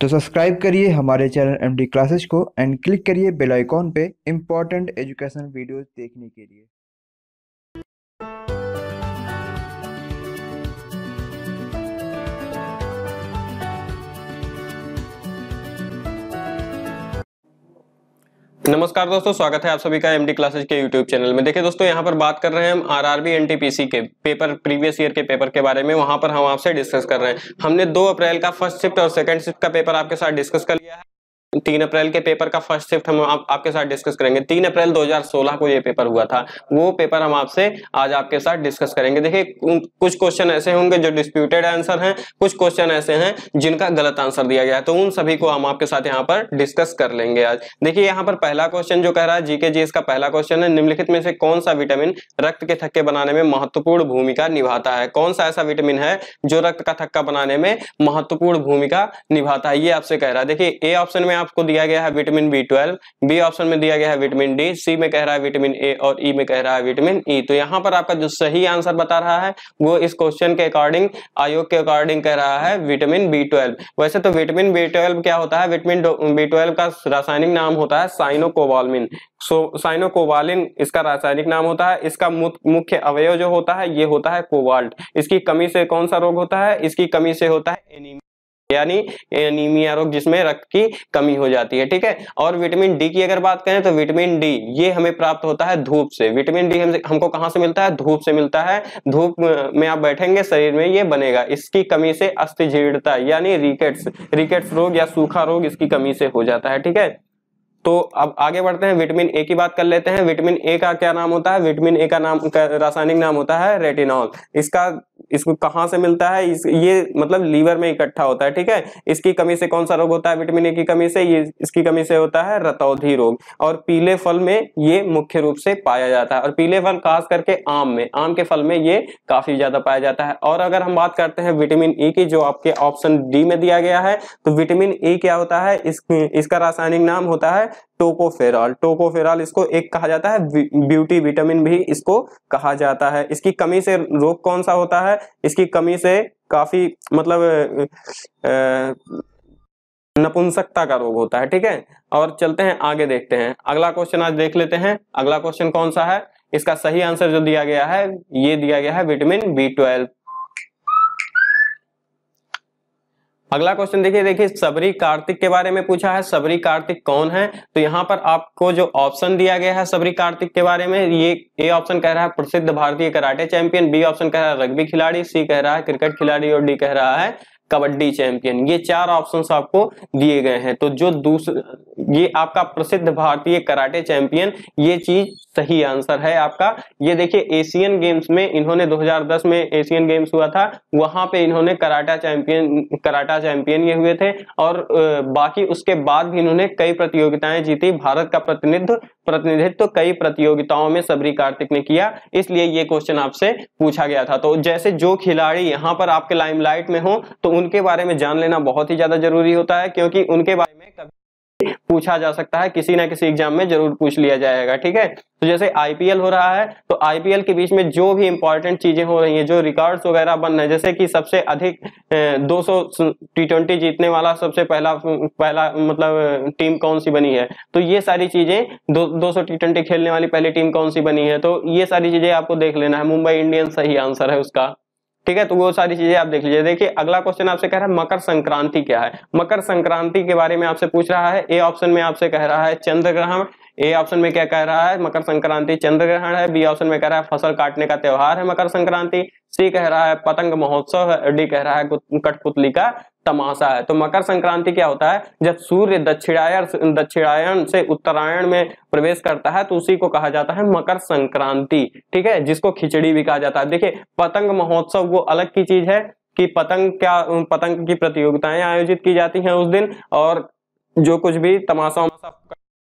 तो सब्सक्राइब करिए हमारे चैनल एम डी क्लासेज को एंड क्लिक करिए बेल आइकॉन पे इंपॉर्टेंट एजुकेशन वीडियोस देखने के लिए। नमस्कार दोस्तों, स्वागत है आप सभी का एमडी क्लासेस के यूट्यूब चैनल में। देखिए दोस्तों, यहाँ पर बात कर रहे हैं हम आरआरबी एनटीपीसी के पेपर प्रीवियस ईयर के पेपर के बारे में। वहाँ पर हम आपसे डिस्कस कर रहे हैं। हमने 2 अप्रैल का फ़र्स्ट शिफ्ट और सेकंड शिफ्ट का पेपर आपके साथ डिस्कस कर लिया है। तीन अप्रैल के पेपर का फ़र्स्ट शिफ्ट हम आप, आपके साथ डिस्कस करेंगे। तीन अप्रैल 2016 को ये पेपर हुआ था। वो पेपर हम आपसे आज आपके साथ डिस्कस करेंगे। देखिए कुछ क्वेश्चन ऐसे होंगे जो डिस्प्यूटेड आंसर हैं कुछ क्वेश्चन ऐसे हैं जिनका गलत आंसर दिया गया है। तो उन सभी को हम आपके साथ यहाँ पर डिस्कस कर लेंगे आज। देखिए यहाँ पर पहला क्वेश्चन जो कह रहा है जीके जी इसका पहला क्वेश्चन है निम्नलिखित में से कौन सा विटामिन रक्त के थक्के बनाने में महत्वपूर्ण भूमिका निभाता है? कौन सा ऐसा विटामिन है जो रक्त का थक्का बनाने में महत्वपूर्ण भूमिका निभाता है? ये आपसे कह रहा है। देखिए ए ऑप्शन में आपको दिया गया है vitamin B twelve B option में दिया गया है विटामिन डी सी में कह रहा है विटामिन ए और ई e में कह रहा है विटामिन ई e। तो यहाँ पर आपका जो सही आंसर बता रहा है, वो इस क्वेश्चन के अकॉर्डिंग आयोग के अकॉर्डिंग कह रहा है विटामिन बी ट्वेल्व वैसे तो विटामिन बी ट्वेल्व क्या होता है? विटामिन बी ट्वेल्व का रासायनिक नाम होता है साइनोकोवालमिन सो साइनोकोवालिन इसका रासायनिक नाम होता है, इसका मुख्य अवयव जो होता है, ये होता है कोवाल्ट इसकी कमी से कौन सा रोग होता है? इसकी कमी से होता है एनीमिया यानी एनीमिया रोग जिसमें रक्त की कमी हो जाती है ठीक है? और विटामिन डी की अगर बात करें तो विटामिन डी ये हमें प्राप्त होता है धूप से। विटामिन डी हम, हमको कहाँ से मिलता है? धूप से मिलता है। धूप में आप बैठेंगे शरीर में ये बनेगा इसकी कमी से अस्थि अस्थिजीर्णता यानी रिकेट्स रिकेट्स रोग या सूखा रोग इसकी कमी से हो जाता है ठीक है? तो अब आगे बढ़ते हैं विटामिन ए की बात कर लेते हैं। विटामिन ए का क्या नाम होता है? विटामिन ए का नाम रासायनिक नाम होता है रेटिनॉल इसका इसको कहाँ से मिलता है? इस ये मतलब लीवर में इकट्ठा होता है ठीक है? इसकी कमी से कौन सा रोग होता है? विटामिन ए की कमी से ये इसकी कमी से होता है रतौधी रोग। और पीले फल में ये मुख्य रूप से पाया जाता है। और पीले फल खास करके आम में आम के फल में ये काफ़ी ज़्यादा पाया जाता है। और अगर हम बात करते हैं विटामिन ई की जो आपके ऑप्शन डी में दिया गया है तो विटामिन ई क्या होता है? इस, इसका रासायनिक नाम होता है टोकोफेरॉल टोकोफेरॉल इसको एक कहा जाता है ब्यूटी विटामिन भी इसको कहा जाता है। इसकी कमी से रोग कौन सा होता है? इसकी कमी से काफ़ी मतलब नपुंसकता का रोग होता है, ठीक है? और चलते हैं, आगे देखते हैं। अगला क्वेश्चन आज देख लेते हैं। अगला क्वेश्चन कौन सा है? इसका सही आंसर जो दिया गया है, ये दिया गया है विटामिन बी ट्वेल्व अगला क्वेश्चन देखिए देखिए, सबरी कार्तिक के बारे में पूछा है। सबरी कार्तिक कौन है? तो यहाँ पर आपको जो ऑप्शन दिया गया है सबरी कार्तिक के बारे में, ये ए ऑप्शन कह रहा है प्रसिद्ध भारतीय कराटे चैंपियन बी ऑप्शन कह रहा है रग्बी खिलाड़ी सी कह रहा है क्रिकेट खिलाड़ी और डी कह रहा है कबड्डी चैंपियन, ये चार ऑप्शंस आपको दिए गए हैं। तो जो दूसरा ये आपका प्रसिद्ध भारतीय कराटे चैंपियन, ये चीज़ सही आंसर है आपका। ये देखिए एशियन गेम्स में इन्होंने 2010 में एशियन गेम्स हुआ था, वहाँ पे इन्होंने कराटा चैंपियन कराटा चैंपियन ये हुए थे और बाकी उसके बाद भी इन्होंने कई प्रतियोगिताएँ जीती। भारत का प्रतिनिधित्व प्रतिनिधित्व कई प्रतियोगिताओं में सबरी कार्तिक ने किया, इसलिए ये क्वेश्चन आपसे पूछा गया था। तो जैसे जो खिलाड़ी यहाँ पर आपके लाइमलाइट में हो तो उनके बारे में जान लेना बहुत ही ज़्यादा ज़रूरी होता है, क्योंकि उनके पूछा जा सकता है, किसी ना किसी एग्ज़ाम में ज़रूर पूछ लिया जाएगा, ठीक है? तो जैसे आईपीएल हो रहा है तो आईपीएल के बीच में जो भी इंपॉर्टेंट चीज़ें हो रही हैं, जो रिकॉर्ड्स वगैरह बन रहे हैं, जैसे कि सबसे अधिक 200 टी ट्वेंटी जीतने वाला सबसे पहला पहला मतलब टीम कौन सी बनी है? तो ये सारी चीज़ें, दो सौ टी ट्वेंटी खेलने वाली पहली टीम कौन सी बनी है? तो ये सारी चीज़ें आपको देख लेना है, मुंबई इंडियंस सही आंसर है उसका। ठीक है? तो वो सारी चीज़ें आप देख लीजिए। देखिए, अगला क्वेश्चन आपसे कह रहा है, मकर संक्रांति क्या है? मकर संक्रांति के बारे में आपसे पूछ रहा है। ए ऑप्शन में आपसे कह रहा है चंद्र ग्रहण ए ऑप्शन में क्या कह रहा है? मकर संक्रांति चंद्र ग्रहण है। बी ऑप्शन में कह रहा है, फ़सल काटने का त्योहार है मकर संक्रांति। सी कह रहा है, पतंग महोत्सव डी कह रहा है कठपुतली का तमाशा है। तो मकर संक्रांति क्या होता है? जब सूर्य दक्षिणायन दक्षिणायन से उत्तरायण में प्रवेश करता है तो उसी को कहा जाता है मकर संक्रांति, ठीक है? जिसको खिचड़ी भी कहा जाता है। देखिए, पतंग महोत्सव वो अलग की चीज़ है कि पतंग क्या, पतंग की प्रतियोगिताएँ आयोजित की जाती हैं उस दिन, और जो कुछ भी तमाशा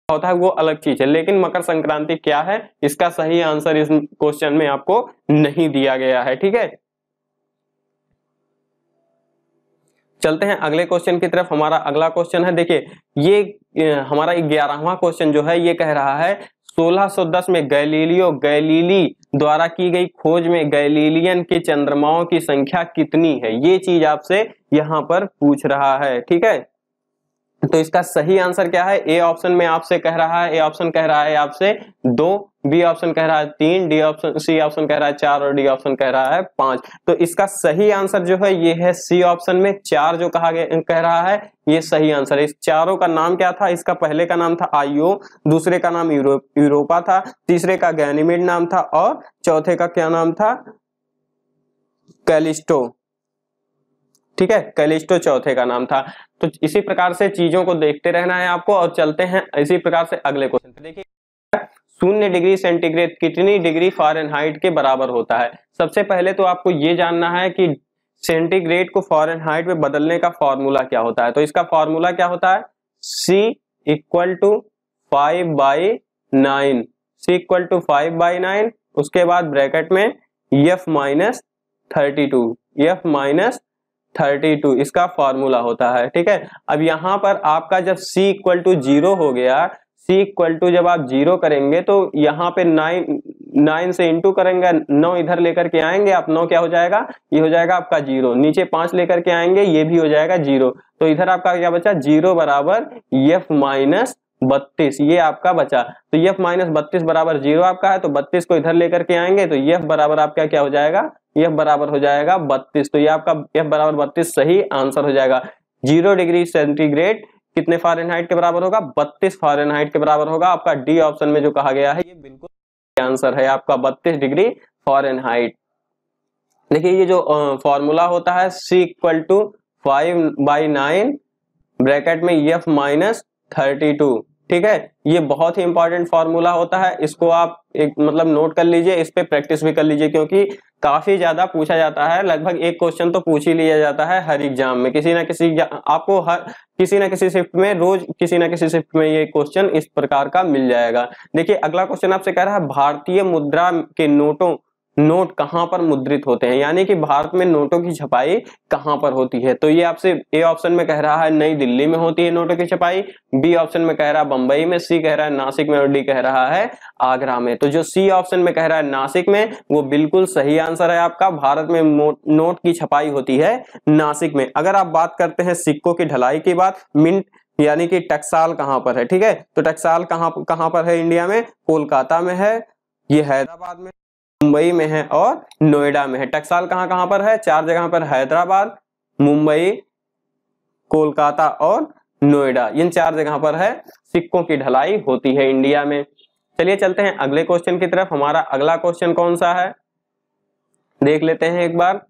होता है वो अलग चीज़ है। लेकिन मकर संक्रांति क्या है? इसका सही आंसर इस क्वेश्चन में आपको नहीं दिया गया है, ठीक है? चलते हैं अगले क्वेश्चन की तरफ़। हमारा अगला क्वेश्चन है, देखिए, ये हमारा ग्यारहवा क्वेश्चन जो है, ये कह रहा है 1610 में गैलीलियो, गैलीली द्वारा की गई खोज में गैलीलियन के चंद्रमाओं की संख्या कितनी है? ये चीज़ आपसे यहाँ पर पूछ रहा है, ठीक है? तो इसका सही आंसर क्या है? ए ऑप्शन में आपसे कह रहा है ए ऑप्शन कह रहा है आपसे दो बी ऑप्शन कह रहा है तीन डी ऑप्शन सी ऑप्शन कह रहा है चार और डी ऑप्शन कह रहा है पाँच। तो इसका सही आंसर जो है ये है सी ऑप्शन में चार जो कहा गया कह रहा है ये सही आंसर है। इस चारों का नाम क्या था? इसका पहले का नाम था आईओ दूसरे का नाम यूरो, यूरोपा था तीसरे का गैनिमिड नाम था और चौथे का क्या नाम था? कैलिस्टो। ठीक है, कैलिस्टो चौथे का नाम था। तो इसी प्रकार से चीज़ों को देखते रहना है आपको और चलते हैं इसी प्रकार से अगले क्वेश्चन देखिए, शून्य डिग्री सेंटीग्रेड कितनी डिग्री फॉरेनहाइट के बराबर होता है? सबसे पहले तो आपको ये जानना है कि सेंटीग्रेड को फॉरेनहाइट में बदलने का फॉर्मूला क्या होता है? तो इसका फॉर्मूला क्या होता है? C equal to five by nine C equal to five by nine उसके बाद ब्रैकेट में F minus thirty two F minus thirty two, इसका फॉर्मूला होता है, ठीक है? अब यहाँ पर आपका जब c इक्वल टू ज़ीरो हो गया, c इक्वल टू जब आप ज़ीरो करेंगे तो यहाँ पे नाइन नाइन से इंटू करेंगे, नौ इधर लेकर के आएँगे, आप नौ क्या हो जाएगा? ये हो जाएगा आपका ज़ीरो नीचे पाँच लेकर के आएँगे, ये भी हो जाएगा ज़ीरो तो इधर आपका क्या बचा? ज़ीरो बराबर एफ़ माइनस बत्तीस, ये आपका बचा तो एफ़ माइनस बत्तीस बराबर ज़ीरो आपका है तो बत्तीस को इधर लेकर के आएँगे तो एफ़ बराबर आपका क्या हो जाएगा? एफ़ बराबर हो जाएगा बत्तीस। तो ये आपका एफ़ बराबर बत्तीस सही आंसर हो जाएगा। ज़ीरो डिग्री सेंटीग्रेड कितने फारेनहाइट के बराबर होगा? बत्तीस फारेनहाइट के बराबर होगा। आपका डी ऑप्शन में जो कहा गया है, ये बिल्कुल आंसर है आपका बत्तीस डिग्री फॉरेनहाइट। देखिए, ये जो फॉर्मूला होता है C equal to five by nine bracket में एफ़ माइनस थर्टी टू ठीक है? ये बहुत ही इंपॉर्टेंट फॉर्मूला होता है। इसको आप एक मतलब नोट कर लीजिए, इस पर प्रैक्टिस भी कर लीजिए, क्योंकि काफ़ी ज़्यादा पूछा जाता है। लगभग एक क्वेश्चन तो पूछ ही लिया जाता है हर एग्ज़ाम में। किसी ना किसी आपको हर, किसी ना किसी शिफ्ट में रोज किसी ना किसी शिफ्ट में ये क्वेश्चन इस प्रकार का मिल जाएगा। देखिए, अगला क्वेश्चन आपसे कह रहा है, भारतीय मुद्रा के नोटों नोट कहाँ पर मुद्रित होते हैं? यानी कि भारत में नोटों की छपाई कहाँ पर होती है? तो ये आपसे ए ऑप्शन में कह रहा है, नई दिल्ली में होती है नोटों की छपाई, बी ऑप्शन में कह रहा है बंबई में, सी कह रहा है नासिक में और डी कह रहा है आगरा में। तो जो सी ऑप्शन में कह रहा है नासिक में, वो बिल्कुल सही आंसर है आपका। भारत में नोट की छपाई होती है नासिक में। अगर आप बात करते हैं सिक्कों की ढलाई की बात मिंट यानी कि टक्साल कहाँ पर है? ठीक है? तो टक्साल कहाँ कहाँ पर है इंडिया में? कोलकाता में है, ये हैदराबाद में। मुंबई में है और नोएडा में है। टक्साल कहाँ कहाँ पर है? चार जगह पर हैदराबाद, मुंबई, कोलकाता और नोएडा। इन चार जगह पर है। सिक्कों की ढलाई होती है इंडिया में। चलिए चलते हैं अगले क्वेश्चन की तरफ़। हमारा अगला क्वेश्चन कौन सा है? देख लेते हैं एक बार।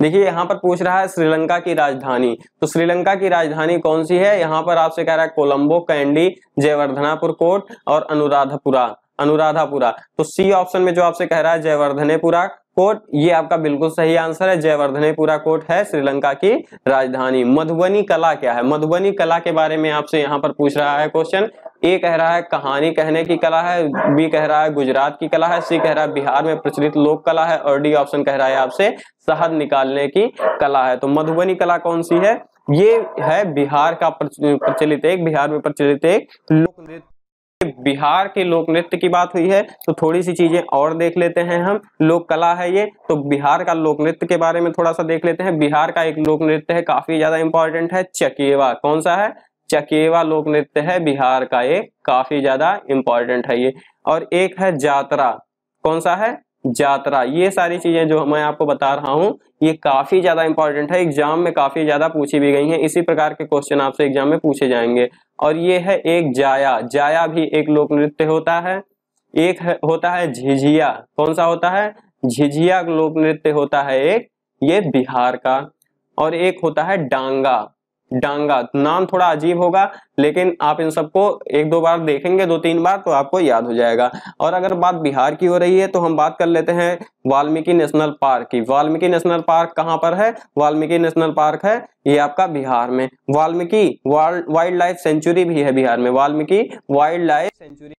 देखिए, यहाँ पर पूछ रहा है श्रीलंका की राजधानी। तो श्रीलंका की राजधानी कौन सी है? यहाँ पर आपसे कह रहा है कोलंबो, कैंडी, जयवर्धनापुर कोट और अनुराधापुरा अनुराधापुरा। तो सी ऑप्शन में जो आपसे कह रहा है जयवर्धनेपुरा कोट ये आपका बिल्कुल सही आंसर है। जयवर्धनेपुरा कोट है श्रीलंका की राजधानी। मधुबनी कला क्या है? मधुबनी कला के बारे में आपसे यहाँ पर पूछ रहा है क्वेश्चन। ए कह रहा है कहानी कहने की कला है, बी कह रहा है गुजरात की कला है, सी कह रहा है बिहार में प्रचलित लोक कला है, और डी ऑप्शन कह रहा है आपसे शहद निकालने की कला है। तो मधुबनी कला कौन सी है? ये है बिहार का प्रचलित एक, बिहार में प्रचलित एक लोक नृत्य। बिहार के लोक नृत्य की बात हुई है तो थोड़ी सी चीज़ें और देख लेते हैं हम। लोक कला है ये तो बिहार का लोक नृत्य के बारे में थोड़ा सा देख लेते हैं। बिहार का एक लोक नृत्य है, काफ़ी ज़्यादा इंपॉर्टेंट है, चकेवा। कौन सा है? चकेवा लोक नृत्य है, बिहार का एक काफ़ी ज़्यादा इंपॉर्टेंट है ये। और एक है जात्रा। कौन सा है? जात्रा ये सारी चीज़ें जो मैं आपको बता रहा हूँ ये काफ़ी ज़्यादा इंपॉर्टेंट है। एग्ज़ाम में काफ़ी ज़्यादा पूछी भी गई हैं। इसी प्रकार के क्वेश्चन आपसे एग्ज़ाम में पूछे जाएँगे। और ये है एक जाया। जाया भी एक लोक नृत्य होता है। एक है, होता है झिझिया। कौन सा होता है? झिझिया लोक नृत्य होता है एक। ये बिहार का। और एक होता है डांगा। डांगा। नाम थोड़ा अजीब होगा, लेकिन आप इन सबको एक दो बार देखेंगे, दो तीन बार तो आपको याद हो जाएगा। और अगर बात बिहार की हो रही है तो हम बात कर लेते हैं वाल्मीकि नेशनल पार्क की। वाल्मीकि नेशनल पार्क कहाँ पर है? वाल्मीकि नेशनल पार्क है ये आपका बिहार में। वाल्मीकि वाइल्ड लाइफ सेंचुरी भी है बिहार में। Valmiki wild life sanctuary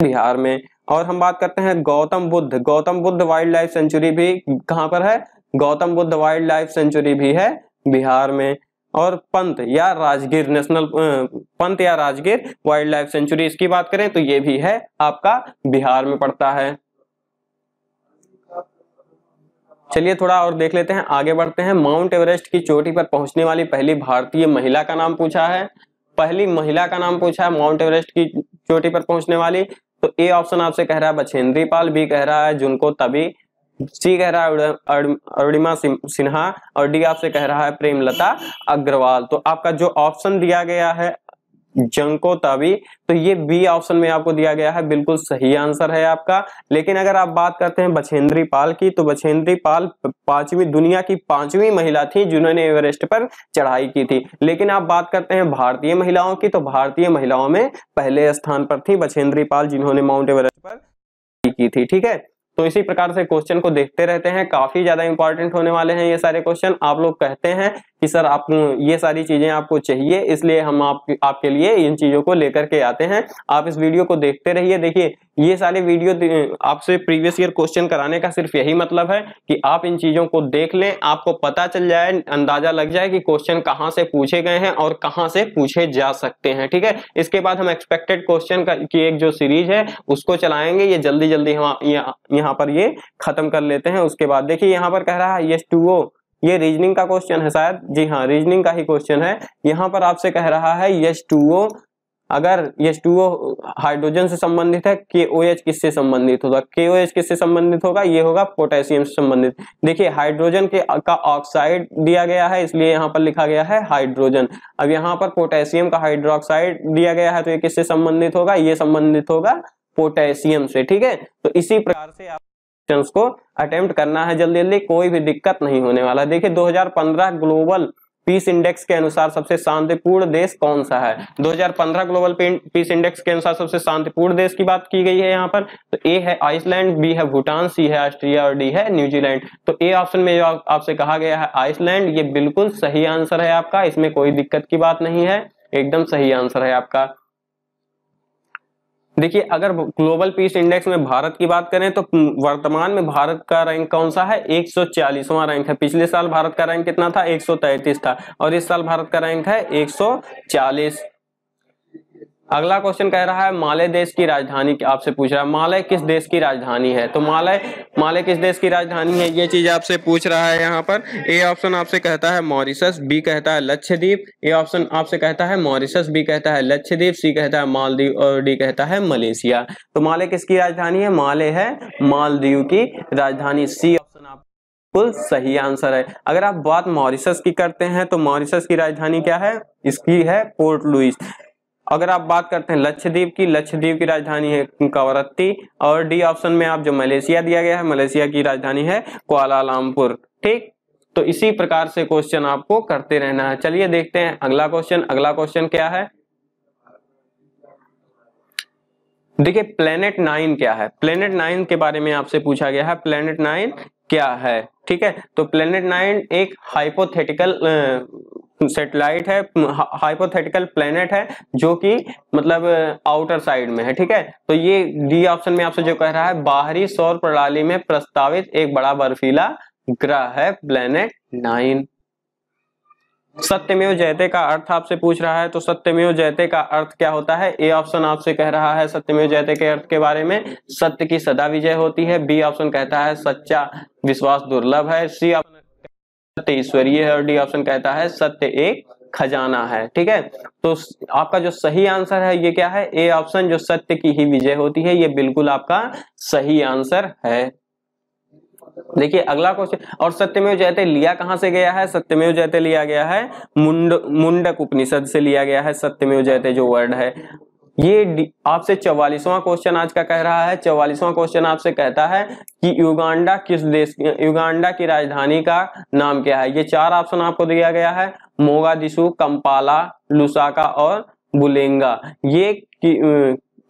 Bihar में। और हम बात करते हैं Gautam Buddha. Gautam Buddha wild life sanctuary भी कहाँ पर है? Gautam Buddha wild life sanctuary भी है बिहार में। और पंत या राजगीर, नेशनल पंत या राजगीर वाइल्ड लाइफ सेंचुरी, इसकी बात करें तो ये भी है, आपका बिहार में पड़ता है। चलिए थोड़ा और देख लेते हैं, आगे बढ़ते हैं। माउंट एवरेस्ट की चोटी पर पहुँचने वाली पहली भारतीय महिला का नाम पूछा है। पहली महिला का नाम पूछा है माउंट एवरेस्ट की चोटी पर पहुँचने वाली। तो ए ऑप्शन आपसे कह रहा है बछेंद्री पाल बी कह रहा है जुनको तभी सी कह रहा है अरुणिमा सिन्हा और डी आपसे कह रहा है प्रेमलता अग्रवाल। तो आपका जो ऑप्शन दिया गया है, जंको तभी तो ये बी ऑप्शन में आपको दिया गया है। बिल्कुल सही आंसर है आपका। लेकिन अगर आप बात करते हैं बछेंद्री पाल की तो बछेंद्री पाल पांचवी दुनिया की पांचवी महिला थी जिन्होंने एवरेस्ट पर चढ़ाई की थी। लेकिन आप बात करते हैं भारतीय महिलाओं की तो भारतीय महिलाओं में पहले स्थान पर थी बछेंद्री पाल जिन्होंने माउंट एवरेस्ट पर की थी, ठीक है? तो इसी प्रकार से क्वेश्चन को देखते रहते हैं। काफ़ी ज़्यादा इंपॉर्टेंट होने वाले हैं ये सारे क्वेश्चन आप लोग कहते हैं कि सर आप ये सारी चीज़ें आपको चाहिए इसलिए हम आप, आपके लिए इन चीज़ों को लेकर के आते हैं। आप इस वीडियो को देखते रहिए। देखिए ये सारे वीडियो आपसे प्रीवियस ईयर क्वेश्चन कराने का सिर्फ़ यही मतलब है कि आप इन चीज़ों को देख लें आपको पता चल जाए अंदाज़ा लग जाए कि क्वेश्चन कहाँ से पूछे गए हैं और कहाँ से पूछे जा सकते हैं। ठीक है? इसके बाद हम एक्सपेक्टेड क्वेश्चन की एक जो सीरीज़ है उसको चलाएँगे। ये जल्दी जल्दी हम यहाँ पर ये खत्म कर लेते हैं। उसके बाद देखिए यहाँ पर कह रहा है ये टू ये रीजनिंग का क्वेश्चन है शायद। जी हाँ रीजनिंग का ही क्वेश्चन है। यहाँ पर आपसे कह रहा है यस टू ओ अगर यस टू ओ हाइड्रोजन से संबंधित है के ओ एच किससे संबंधित होगा? के ओ एच किससे संबंधित होगा? ये होगा पोटेशियम से संबंधित। देखिए हाइड्रोजन के का ऑक्साइड दिया गया है, इसलिए यहाँ पर लिखा गया है हाइड्रोजन अब यहाँ पर पोटेशियम का हाइड्रोक्साइड दिया गया है तो ये किससे संबंधित होगा? ये संबंधित होगा पोटेशियम से, ठीक है? तो इसी प्रकार से आप को अटेम्प्ट करना है जल्दी जल्दी, कोई भी दिक्कत नहीं होने वाला। देखिए 2015 ग्लोबल पीस इंडेक्स के अनुसार सबसे शांतिपूर्ण देश कौन सा है? 2015 ग्लोबल पीस इंडेक्स के अनुसार सबसे शांतिपूर्ण देश की बात की गई है यहाँ पर। तो ए है आइसलैंड बी है भूटान सी है ऑस्ट्रिया और डी है न्यूजीलैंड तो ए ऑप्शन में जो आपसे कहा गया है आइसलैंड ये बिल्कुल सही आंसर है आपका। इसमें कोई दिक्कत की बात नहीं है। एकदम सही आंसर है आपका। देखिए, अगर ग्लोबल पीस इंडेक्स में भारत की बात करें तो वर्तमान में भारत का रैंक कौन सा है? एक रैंक है। पिछले साल भारत का रैंक कितना था? 133 था। और इस साल भारत का रैंक है 140 अगला क्वेश्चन कह रहा है माले देश की राजधानी आपसे पूछ रहा है? माले किस देश की राजधानी है? तो माले माले किस देश की राजधानी है? ये चीज़ आपसे पूछ रहा है यहाँ पर। ए ऑप्शन आपसे कहता है मॉरिशस बी कहता है लक्षद्वीप ए ऑप्शन आपसे कहता है मॉरिशस बी कहता है लक्षद्वीप सी कहता है मालदीव और डी कहता है मलेशिया। तो माले किसकी राजधानी है? माले है मालदीव की राजधानी। सी ऑप्शन बिल्कुल सही आंसर है। अगर आप बात मॉरिशस की करते हैं तो मॉरिशस की राजधानी क्या है? इसकी है पोर्ट लुइस। अगर आप बात करते हैं लक्षद्वीप की लक्षद्वीप की राजधानी है कवरत्ती और डी ऑप्शन में आप जो मलेशिया दिया गया है, मलेशिया की राजधानी है कुआलालमपुर ठीक? तो इसी प्रकार से क्वेश्चन आपको करते रहना है। चलिए देखते हैं अगला क्वेश्चन अगला क्वेश्चन क्या है? देखिए प्लेनेट नाइन क्या है? प्लेनेट नाइन के बारे में आपसे पूछा गया है। प्लेनेट नाइन क्या है? ठीक है? तो प्लेनेट नाइन एक हाइपोथेटिकल सेटेलाइट है हाइपोथेटिकल प्लेनेट है, जो कि मतलब आउटर साइड में है, ठीक है? तो ये डी ऑप्शन में आपसे जो कह रहा है, बाहरी सौर प्रणाली में प्रस्तावित एक बड़ा बर्फीला ग्रह है प्लेनेट नाइन सत्यमेव जयते का अर्थ आपसे पूछ रहा है तो सत्यमेव जयते का अर्थ क्या होता है? ए ऑप्शन आपसे कह रहा है, सत्यमेव जयते के अर्थ के बारे में, सत्य की सदा विजय होती है। बी ऑप्शन कहता है, सच्चा विश्वास दुर्लभ है। सी ऑप्शन सत्य ईश्वरीय है और डी ऑप्शन कहता है सत्य एक खजाना है, ठीक है? तो आपका जो सही आंसर है, ये क्या है? ए ऑप्शन जो सत्य की ही विजय होती है, ये बिल्कुल आपका सही आंसर है। देखिए, अगला क्वेश्चन और सत्यमेव जयते लिया कहाँ से गया है? सत्यमेव जयते लिया गया है मुंड, मुंडक उपनिषद से लिया गया है। सत्यमेव जयते जो वर्ड है ये आपसे चौवालीसवां क्वेश्चन आज का कह रहा है। चौवालीसवां क्वेश्चन आपसे कहता है कि युगांडा किस देश युगांडा की राजधानी का नाम क्या है? ये चार ऑप्शन आपको दिया गया है। मोगादिशु कंपाला लुसाका और बुलेंगा। ये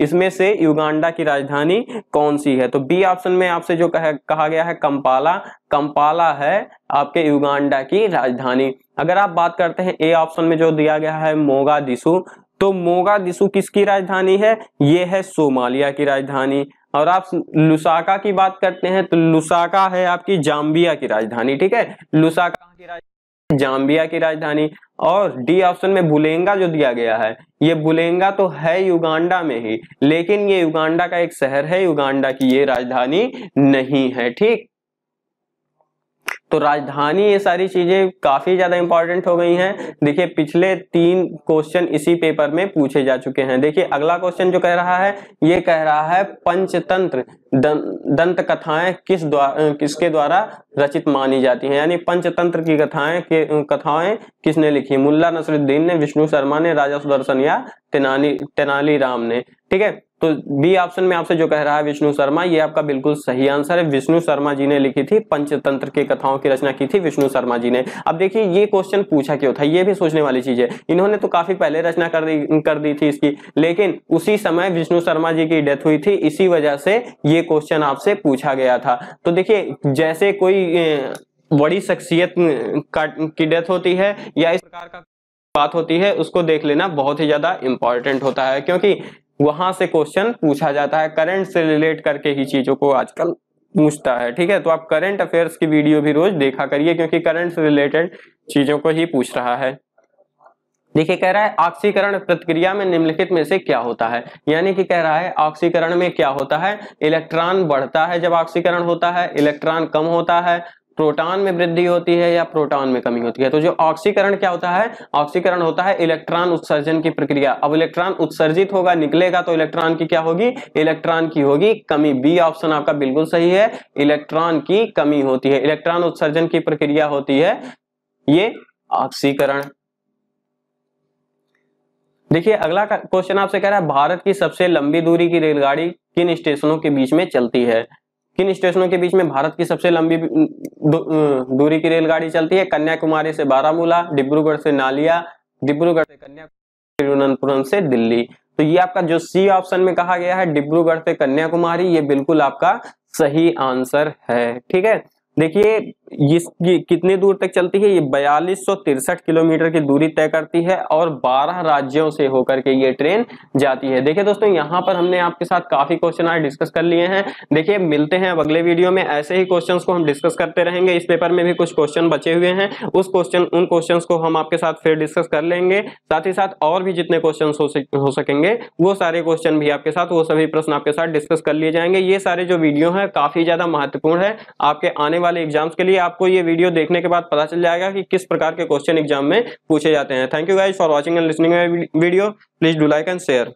इसमें से युगांडा की राजधानी कौन सी है? तो बी ऑप्शन में आपसे जो कह, कहा गया है कंपाला। कंपाला है आपके युगांडा की राजधानी। अगर आप बात करते हैं ए ऑप्शन में जो दिया गया है मोगा दिशु तो मोगा मोगादिशु किसकी राजधानी है? ये है सोमालिया की राजधानी। और आप लुसाका की बात करते हैं तो लुसाका है आपकी जाम्बिया की राजधानी, ठीक है? लुसाका की राजधानी, जाम्बिया की राजधानी। और डी ऑप्शन में बुलेंगा जो दिया गया है, ये बुलेंगा तो है युगांडा में ही, लेकिन ये युगांडा का एक शहर है, युगांडा की ये राजधानी नहीं है, ठीक? तो राजधानी ये सारी चीज़ें काफ़ी ज़्यादा इंपॉर्टेंट हो गई हैं। देखिए, पिछले तीन क्वेश्चन इसी पेपर में पूछे जा चुके हैं। देखिए, अगला क्वेश्चन जो कह रहा है, ये कह रहा है पंचतंत्र दंत कथाएँ किस द्वारा किसके द्वारा रचित मानी जाती हैं? यानी पंचतंत्र की कथाएँ के कथाएँ किसने लिखी? मुल्ला नसरुद्दीन ने, विष्णु शर्मा ने, राजा सुदर्शन या तेनाली तेनाली राम ने। ठीक है? तो बी ऑप्शन में आपसे जो कह रहा है विष्णु शर्मा, ये आपका बिल्कुल सही आंसर है। विष्णु शर्मा जी ने लिखी थी, पंचतंत्र की कथाओं की रचना की थी विष्णु शर्मा जी ने। अब देखिए, ये क्वेश्चन पूछा क्यों था? ये भी सोचने वाली चीज़ है। इन्होंने तो काफ़ी पहले रचना कर दी कर दी थी इसकी, लेकिन उसी समय विष्णु शर्मा जी की डेथ हुई थी, इसी वजह से ये क्वेश्चन आपसे पूछा गया था। तो देखिए, जैसे कोई बड़ी शख्सियत की डेथ होती है या इस प्रकार का बात होती है, उसको देख लेना बहुत ही ज़्यादा इंपॉर्टेंट होता है, क्योंकि वहाँ से क्वेश्चन पूछा जाता है। करंट से रिलेट करके ही चीज़ों को आजकल पूछता है, ठीक है? तो आप करंट अफेयर्स की वीडियो भी रोज देखा करिए, क्योंकि करंट से रिलेटेड चीज़ों को ही पूछ रहा है। देखिए, कह रहा है ऑक्सीकरण प्रक्रिया में निम्नलिखित में से क्या होता है? यानी कि कह रहा है ऑक्सीकरण में क्या होता है? इलेक्ट्रॉन बढ़ता है जब ऑक्सीकरण होता है, इलेक्ट्रॉन कम होता है प्रोटॉन में वृद्धि होती है या प्रोटॉन में कमी होती है? तो जो ऑक्सीकरण क्या होता है? ऑक्सीकरण होता है इलेक्ट्रॉन उत्सर्जन की प्रक्रिया। अब इलेक्ट्रॉन उत्सर्जित होगा, निकलेगा तो इलेक्ट्रॉन की क्या होगी? इलेक्ट्रॉन की होगी कमी। बी ऑप्शन आपका बिल्कुल सही है, इलेक्ट्रॉन की कमी होती है। इलेक्ट्रॉन उत्सर्जन की प्रक्रिया होती है ये ऑक्सीकरण। देखिए, अगला क्वेश्चन आपसे कह रहा है, भारत की सबसे लंबी दूरी की रेलगाड़ी किन स्टेशनों के बीच में चलती है? किन स्टेशनों के बीच में भारत की सबसे लंबी दूरी की रेलगाड़ी चलती है? कन्याकुमारी से बारामूला, डिब्रूगढ़ से नालिया, डिब्रूगढ़ से कन्याकुमारी, तिरुवनंतपुरम से दिल्ली। तो ये आपका जो सी ऑप्शन में कहा गया है, डिब्रूगढ़ से कन्याकुमारी, ये बिल्कुल आपका सही आंसर है। ठीक है? देखिए ये कितनी दूर तक चलती है? ये बयालीस किलोमीटर की दूरी तय करती है और 12 राज्यों से होकर के ये ट्रेन जाती है। देखिए दोस्तों, यहाँ पर हमने आपके साथ काफ़ी क्वेश्चन आज डिस्कस कर लिए हैं। देखिए, मिलते हैं अब अगले वीडियो में। ऐसे ही क्वेश्चंस को हम डिस्कस करते रहेंगे। इस पेपर में भी कुछ क्वेश्चन बचे हुए हैं। उस क्वेश्चन उन क्वेश्चन को हम आपके साथ फिर डिस्कस कर लेंगे। साथ ही साथ और भी जितने क्वेश्चन हो सकेंगे, वो सारे क्वेश्चन भी आपके साथ, वो सभी प्रश्न आपके साथ डिस्कस कर लिए जाएँगे। ये सारे जो वीडियो है, काफ़ी ज़्यादा महत्वपूर्ण है। आपके आने वाले एग्ज़ाम्स के लिए आपको ये वीडियो देखने के बाद पता चल जाएगा कि किस प्रकार के क्वेश्चन एग्ज़ाम में पूछे जाते हैं। Thank you guys for watching and listening video please do like and share